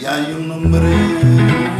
y hay un hombre